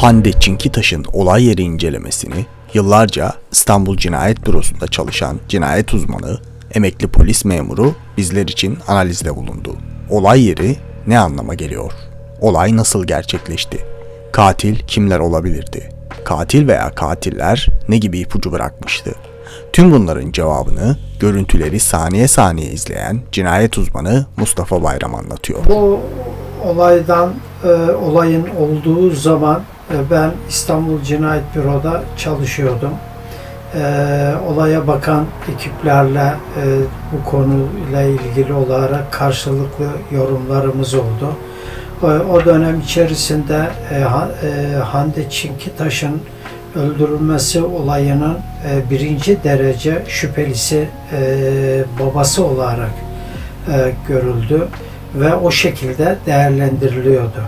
Hande Çinkitaş'ın olay yeri incelemesini yıllarca İstanbul Cinayet Bürosu'nda çalışan cinayet uzmanı, emekli polis memuru bizler için analizde bulundu. Olay yeri ne anlama geliyor? Olay nasıl gerçekleşti? Katil kimler olabilirdi? Katil veya katiller ne gibi ipucu bırakmıştı? Tüm bunların cevabını görüntüleri saniye saniye izleyen cinayet uzmanı Mustafa Bayram anlatıyor. Bu olaydan e, olayın olduğu zaman ben İstanbul Cinayet Büro'da çalışıyordum. E, olaya bakan ekiplerle e, bu konuyla ilgili olarak karşılıklı yorumlarımız oldu. O dönem içerisinde e, e, Hande Çinkitaş'ın öldürülmesi olayının birinci derece şüphelisi babası olarak görüldü ve o şekilde değerlendiriliyordu.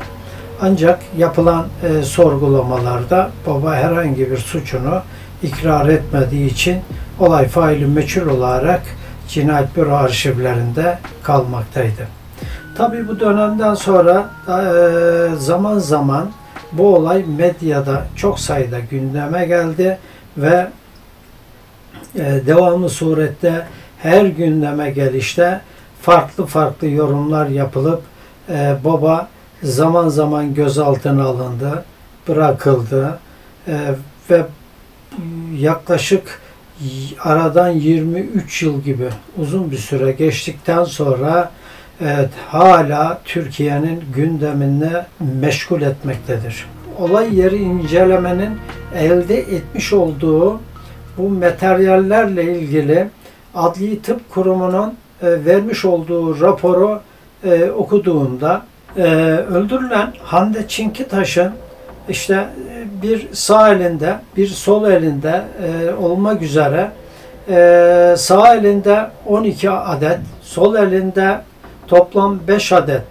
Ancak yapılan e, sorgulamalarda baba herhangi bir suçunu ikrar etmediği için olay faili meçhul olarak Cinayet Büro arşivlerinde kalmaktaydı. Tabii bu dönemden sonra e, zaman zaman bu olay medyada çok sayıda gündeme geldi ve e, devamlı surette her gündeme gelişte farklı farklı yorumlar yapılıp e, baba zaman zaman gözaltına alındı, bırakıldı e, ve yaklaşık aradan 23 yıl gibi uzun bir süre geçtikten sonra evet, hala Türkiye'nin gündemini meşgul etmektedir. Olay yeri incelemenin elde etmiş olduğu bu materyallerle ilgili Adli Tıp Kurumu'nun e, vermiş olduğu raporu e, okuduğumda e, öldürülen Hande Çinkitaş'ın işte e, bir sağ elinde, bir sol elinde e, olmak üzere e, sağ elinde 12 adet, sol elinde toplam 5 adet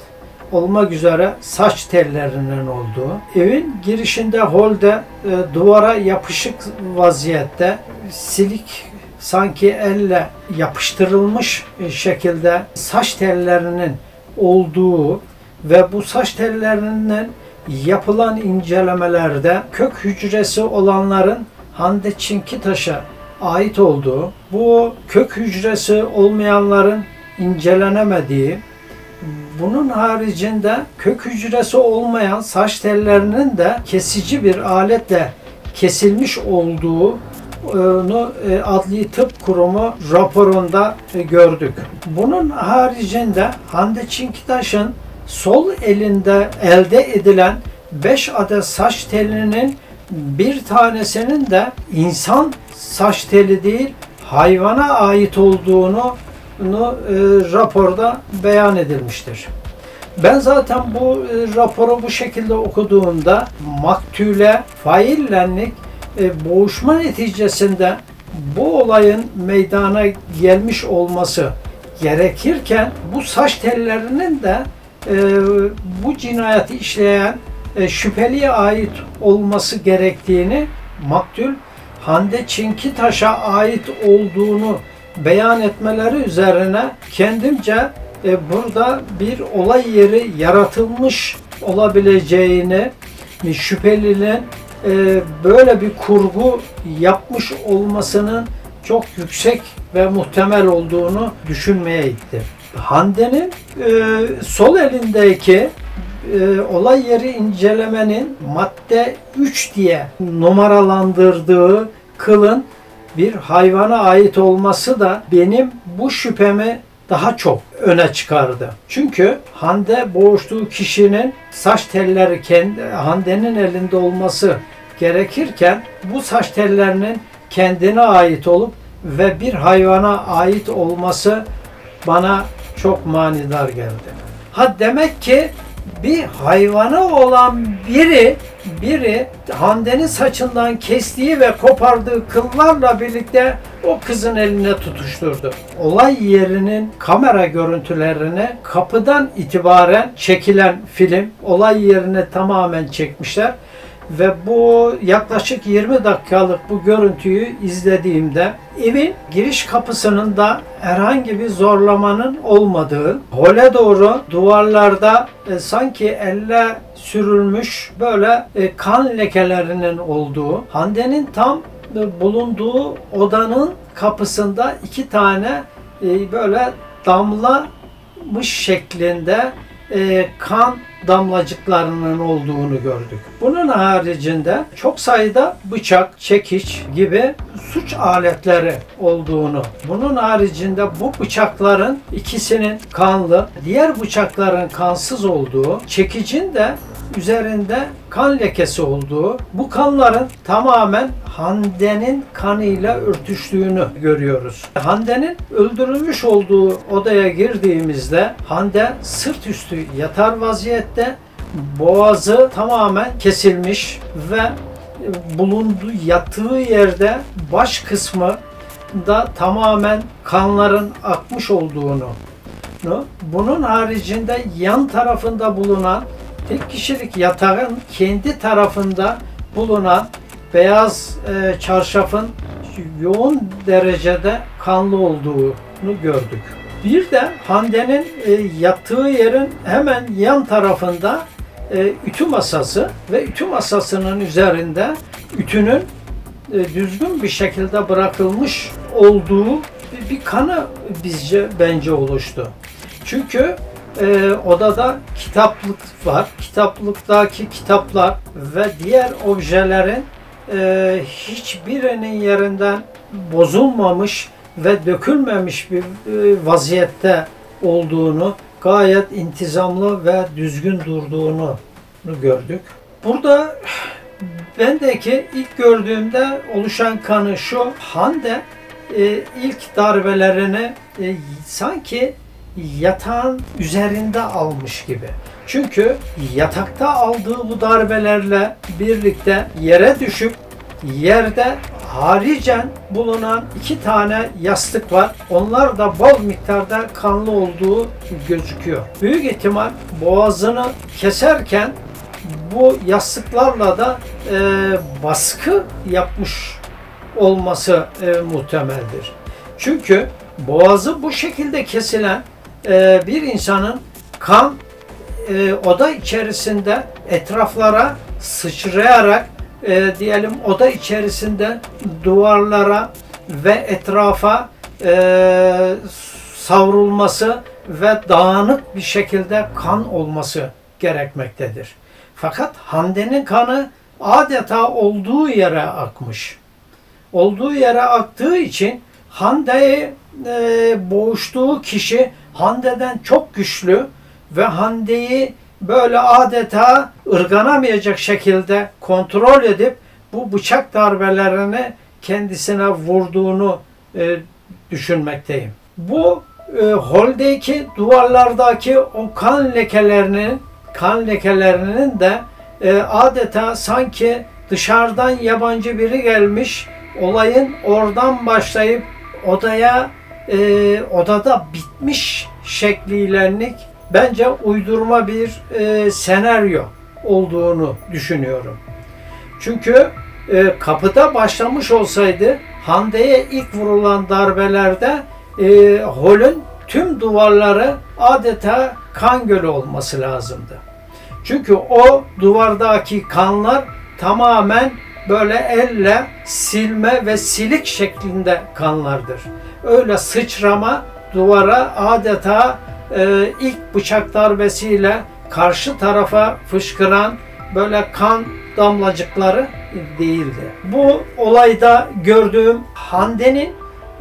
olmak üzere saç tellerinin olduğu, evin girişinde holde e, duvara yapışık vaziyette silik sanki elle yapıştırılmış şekilde saç tellerinin olduğu ve bu saç tellerinden yapılan incelemelerde kök hücresi olanların Hande Çinkitaş'a ait olduğu, bu kök hücresi olmayanların incelenemediği, bunun haricinde kök hücresi olmayan saç tellerinin de kesici bir aletle kesilmiş olduğunu e, Adli Tıp Kurumu raporunda e, gördük. Bunun haricinde Hande Çinkitaş'ın sol elinde elde edilen 5 adet saç telinin bir tanesinin de insan saç teli değil hayvana ait olduğunu bunu, e, raporda beyan edilmiştir. Ben zaten bu e, raporu bu şekilde okuduğumda maktule faillenlik e, boğuşma neticesinde bu olayın meydana gelmiş olması gerekirken bu saç tellerinin de bu cinayeti işleyen e, şüpheliye ait olması gerektiğini maktul Hande Çinkitaş'a ait olduğunu beyan etmeleri üzerine kendimce e, burada bir olay yeri yaratılmış olabileceğini şüphelinin e, böyle bir kurgu yapmış olmasının çok yüksek ve muhtemel olduğunu düşünmeye itti. Hande'nin e, sol elindeki e, olay yeri incelemenin madde 3 diye numaralandırdığı kılın bir hayvana ait olması da benim bu şüphemi daha çok öne çıkardı. Çünkü Hande boğuştuğu kişinin saç telleri kendi Hande'nin elinde olması gerekirken bu saç tellerinin kendine ait olup ve bir hayvana ait olması bana çok manidar geldi. Ha demek ki bir hayvana olan biri biri Hande'nin saçından kestiği ve kopardığı kıllarla birlikte o kızın eline tutuşturdu. Olay yerinin kamera görüntülerini kapıdan itibaren çekilen film olay yerine tamamen çekmişler Ve bu yaklaşık 20 dakikalık bu görüntüyü izlediğimde evin giriş kapısının da herhangi bir zorlamanın olmadığı, hole doğru duvarlarda e, sanki elle sürülmüş böyle e, kan lekelerinin olduğu, Hande'nin tam e, bulunduğu odanın kapısında iki tane e, böyle damlamış şeklinde e, kan damlacıklarının olduğunu gördük. Bunun haricinde çok sayıda bıçak, çekiç gibi suç aletleri olduğunu, bunun haricinde bu bıçakların ikisinin kanlı, diğer bıçakların kansız olduğu, çekicin de üzerinde kan lekesi olduğu, bu kanların tamamen Hande'nin kanıyla örtüştüğünü görüyoruz. Hande'nin öldürülmüş olduğu odaya girdiğimizde Hande sırt üstü yatar vaziyette, boğazı tamamen kesilmiş ve bulunduğu yattığı yerde baş kısmı da tamamen kanların akmış olduğunu bunun haricinde yan tarafında bulunan tek kişilik yatağın kendi tarafında bulunan beyaz e, çarşafın yoğun derecede kanlı olduğunu gördük. Bir de Hande'nin e, yattığı yerin hemen yan tarafında e, ütü masası ve ütü masasının üzerinde ütünün e, düzgün bir şekilde bırakılmış olduğu bir, bir kanı bizce bence oluştu. Çünkü e, odada kitaplık var. Kitaplıktaki kitaplar ve diğer objelerin e, hiçbirinin yerinden bozulmamış ve dökülmemiş bir e, vaziyette olduğunu, gayet intizamlı ve düzgün durduğunu gördük. Burada bendeki ilk gördüğümde oluşan kanı şu, Hande e, ilk darbelerini e, sanki yatağın üzerinde almış gibi. Çünkü yatakta aldığı bu darbelerle birlikte yere düşüp yerde haricen bulunan iki tane yastık var. Onlar da bol miktarda kanlı olduğu gözüküyor. Büyük ihtimal boğazını keserken bu yastıklarla da e, baskı yapmış olması e, muhtemeldir. Çünkü boğazı bu şekilde kesilen e, bir insanın kan e, oda içerisinde etraflara sıçrayarak e, diyelim oda içerisinde duvarlara ve etrafa e, savrulması ve dağınık bir şekilde kan olması gerekmektedir. Fakat Hande'nin kanı adeta olduğu yere akmış. Olduğu yere aktığı için Hande'yi e, boğuştuğu kişi Hande'den çok güçlü ve Hande'yi böyle adeta ırganamayacak şekilde kontrol edip bu bıçak darbelerini kendisine vurduğunu e, düşünmekteyim. Bu e, holdeki duvarlardaki o kan lekelerinin kan lekelerinin de e, adeta sanki dışarıdan yabancı biri gelmiş olayın oradan başlayıp odaya e, odada bitmiş şeklilenlik bence uydurma bir e, senaryo olduğunu düşünüyorum. Çünkü e, kapıda başlamış olsaydı Hande'ye ilk vurulan darbelerde e, holün tüm duvarları adeta kan gölü olması lazımdı. Çünkü o duvardaki kanlar tamamen böyle elle silme ve silik şeklinde kanlardır. Öyle sıçrama duvara adeta e, ilk bıçak darbesiyle karşı tarafa fışkıran böyle kan damlacıkları değildi. Bu olayda gördüğüm Hande'nin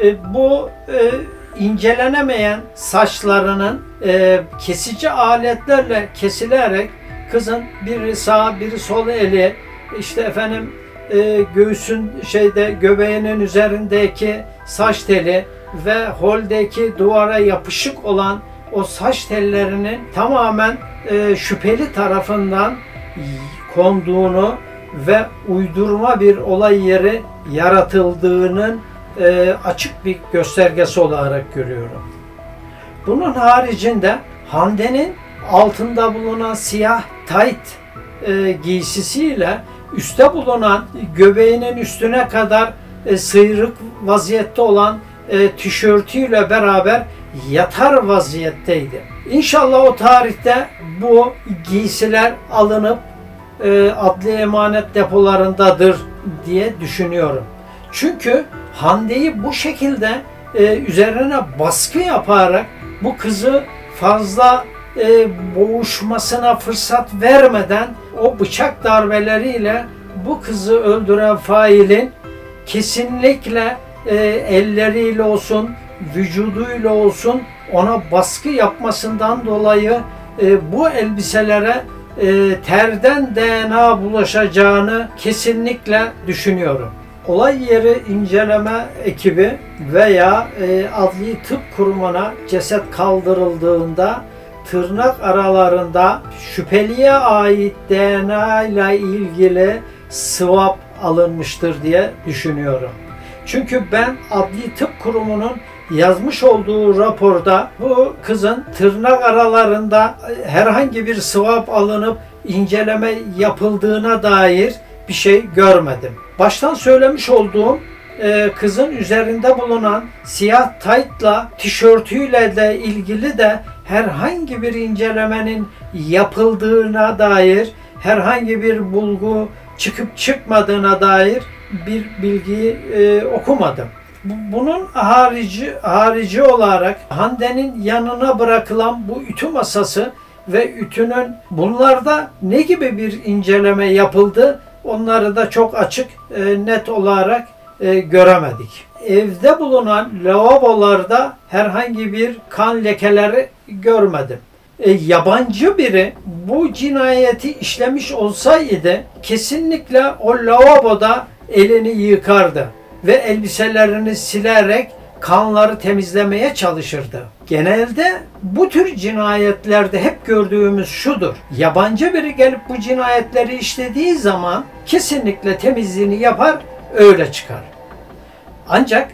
e, bu e, incelenemeyen saçlarının e, kesici aletlerle kesilerek kızın biri sağ biri sol eli işte efendim e, göğsün şeyde göbeğinin üzerindeki saç teli ve holdeki duvara yapışık olan o saç tellerinin tamamen e, şüpheli tarafından konduğunu ve uydurma bir olay yeri yaratıldığının e, açık bir göstergesi olarak görüyorum. Bunun haricinde Hande'nin altında bulunan siyah tight e, giysisiyle üstte bulunan göbeğinin üstüne kadar e, sıyrık vaziyette olan e, tişörtüyle beraber yatar vaziyetteydi. İnşallah o tarihte bu giysiler alınıp e, adli emanet depolarındadır diye düşünüyorum. Çünkü Hande'yi bu şekilde e, üzerine baskı yaparak bu kızı fazla e, boğuşmasına fırsat vermeden o bıçak darbeleriyle bu kızı öldüren failin kesinlikle e, elleriyle olsun, vücuduyla olsun ona baskı yapmasından dolayı e, bu elbiselere e, terden DNA bulaşacağını kesinlikle düşünüyorum. Olay yeri inceleme ekibi veya e, adli tıp kurumuna ceset kaldırıldığında tırnak aralarında şüpheliye ait DNA ile ilgili swap alınmıştır diye düşünüyorum. Çünkü ben adli tıp kurumunun yazmış olduğu raporda bu kızın tırnak aralarında herhangi bir swap alınıp inceleme yapıldığına dair bir şey görmedim. Baştan söylemiş olduğum e, kızın üzerinde bulunan siyah taytla tişörtüyle de ilgili de herhangi bir incelemenin yapıldığına dair herhangi bir bulgu çıkıp çıkmadığına dair bir bilgi e, okumadım. Bunun harici harici olarak Hande'nin yanına bırakılan bu ütü masası ve ütünün bunlarda ne gibi bir inceleme yapıldı onları da çok açık e, net olarak e, göremedik. Evde bulunan lavabolarda herhangi bir kan lekeleri görmedim. E, yabancı biri bu cinayeti işlemiş olsaydı kesinlikle o lavaboda elini yıkardı ve elbiselerini silerek kanları temizlemeye çalışırdı. Genelde bu tür cinayetlerde hep gördüğümüz şudur. Yabancı biri gelip bu cinayetleri işlediği zaman kesinlikle temizliğini yapar, öyle çıkar. Ancak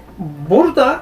burada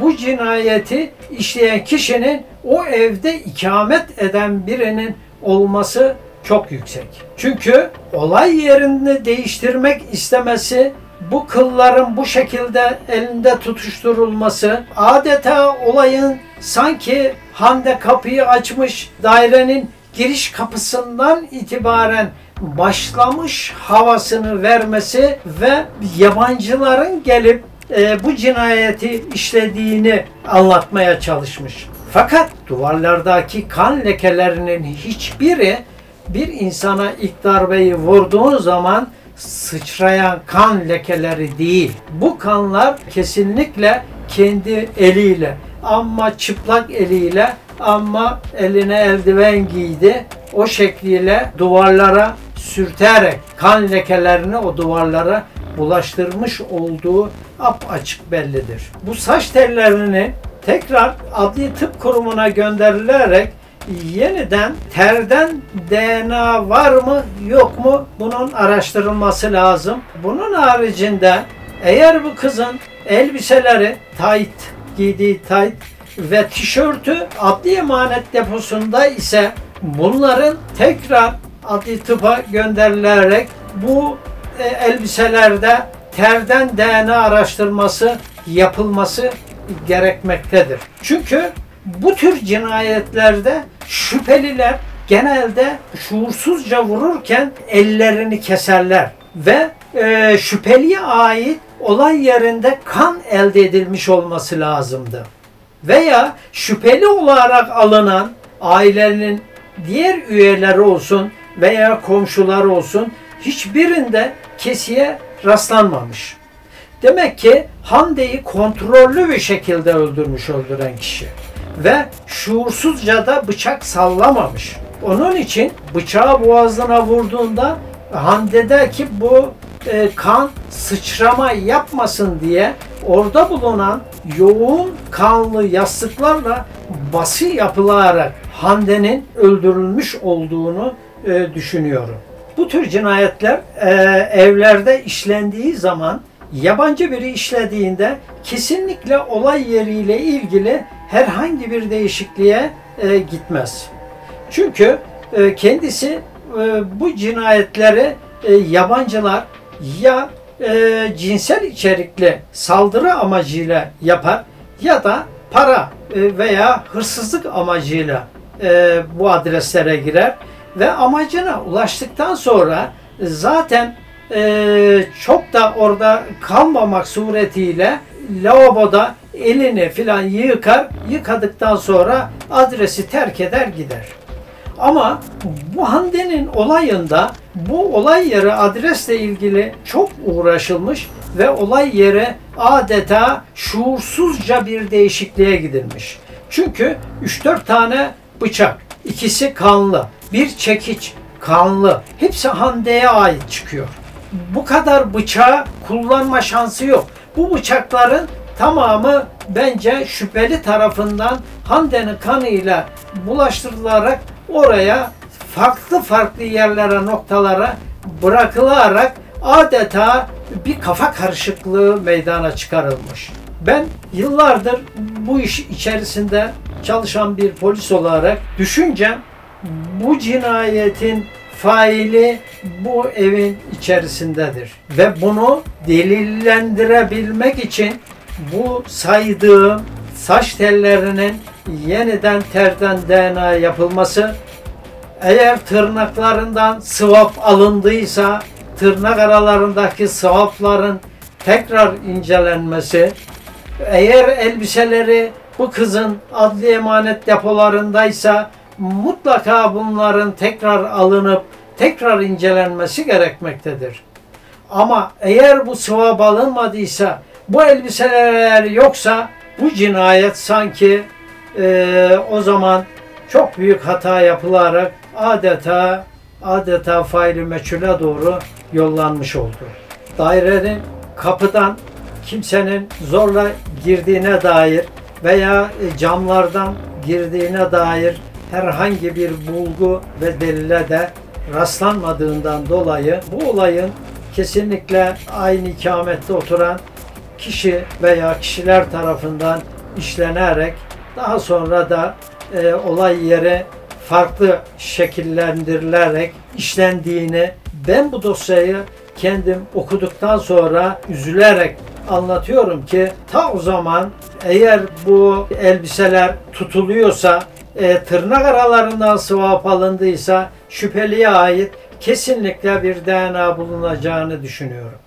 bu cinayeti işleyen kişinin o evde ikamet eden birinin olması çok yüksek. Çünkü olay yerini değiştirmek istemesi bu kılların bu şekilde elinde tutuşturulması adeta olayın sanki Hande kapıyı açmış dairenin giriş kapısından itibaren başlamış havasını vermesi ve yabancıların gelip e, bu cinayeti işlediğini anlatmaya çalışmış. Fakat duvarlardaki kan lekelerinin hiçbiri bir insana ilk darbeyi vurduğun zaman sıçrayan kan lekeleri değil. Bu kanlar kesinlikle kendi eliyle ama çıplak eliyle ama eline eldiven giydi. O şekliyle duvarlara sürterek kan lekelerini o duvarlara bulaştırmış olduğu ap açık bellidir. Bu saç tellerini tekrar adli tıp kurumuna gönderilerek yeniden terden DNA var mı yok mu bunun araştırılması lazım. Bunun haricinde eğer bu kızın elbiseleri tight giydiği tight ve tişörtü adli emanet deposunda ise bunların tekrar adli tıpa gönderilerek bu e, elbiselerde terden DNA araştırması yapılması gerekmektedir. Çünkü bu tür cinayetlerde şüpheliler genelde şuursuzca vururken ellerini keserler ve e, şüpheliye ait olay yerinde kan elde edilmiş olması lazımdı. Veya şüpheli olarak alınan ailenin diğer üyeleri olsun veya komşular olsun hiçbirinde kesiye rastlanmamış. Demek ki Hande'yi kontrollü bir şekilde öldürmüş öldüren kişi ve şuursuzca da bıçak sallamamış. Onun için bıçağı boğazına vurduğunda Hande'deki bu e, kan sıçrama yapmasın diye orada bulunan yoğun kanlı yastıklarla bası yapılarak Hande'nin öldürülmüş olduğunu e, düşünüyorum. Bu tür cinayetler e, evlerde işlendiği zaman yabancı biri işlediğinde kesinlikle olay yeriyle ilgili herhangi bir değişikliğe e, gitmez. Çünkü e, kendisi e, bu cinayetleri e, yabancılar ya e, cinsel içerikli saldırı amacıyla yapar ya da para e, veya hırsızlık amacıyla e, bu adreslere girer ve amacına ulaştıktan sonra zaten e, çok da orada kalmamak suretiyle lavaboda elini filan yıkar, yıkadıktan sonra adresi terk eder gider. Ama bu Hande'nin olayında bu olay yeri adresle ilgili çok uğraşılmış ve olay yeri adeta şuursuzca bir değişikliğe gidilmiş. Çünkü 3-4 tane bıçak, ikisi kanlı, bir çekiç kanlı, hepsi Hande'ye ait çıkıyor. Bu kadar bıçağı kullanma şansı yok. Bu bıçakların tamamı bence şüpheli tarafından Hande'nin kanıyla bulaştırılarak oraya farklı farklı yerlere, noktalara bırakılarak adeta bir kafa karışıklığı meydana çıkarılmış. Ben yıllardır bu iş içerisinde çalışan bir polis olarak düşüncem bu cinayetin faili bu evin içerisindedir. Ve bunu delillendirebilmek için bu saydığım saç tellerinin yeniden terden DNA yapılması, eğer tırnaklarından swap alındıysa tırnak aralarındaki swapların tekrar incelenmesi, eğer elbiseleri bu kızın adli emanet depolarındaysa mutlaka bunların tekrar alınıp tekrar incelenmesi gerekmektedir. Ama eğer bu swap alınmadıysa, bu elbiseler yoksa bu cinayet sanki e, o zaman çok büyük hata yapılarak adeta adeta faili meçhule doğru yollanmış oldu. Dairenin kapıdan kimsenin zorla girdiğine dair veya camlardan girdiğine dair herhangi bir bulgu ve delile de rastlanmadığından dolayı bu olayın kesinlikle aynı ikamette oturan kişi veya kişiler tarafından işlenerek daha sonra da e, olay yere farklı şekillendirilerek işlendiğini ben bu dosyayı kendim okuduktan sonra üzülerek anlatıyorum ki ta o zaman eğer bu elbiseler tutuluyorsa e, tırnak aralarından swap alındıysa şüpheliye ait kesinlikle bir DNA bulunacağını düşünüyorum.